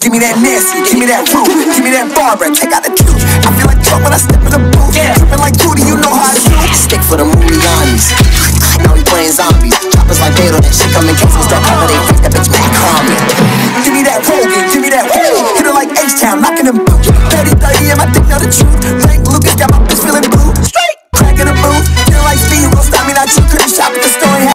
Give me that Nancy, give me that root, give me that Barbara, kick out the juice. I feel like Trump when I step in the booth. Yeah. Tripping like Judy, you know how I do. Stick for the Giulianis. Now we playing zombies. Choppers like Beto, that shit coming. in cases that cover they face. That bitch back on me. Give me that Rogan, give me that woo. Hit it like H-Town, knocking them.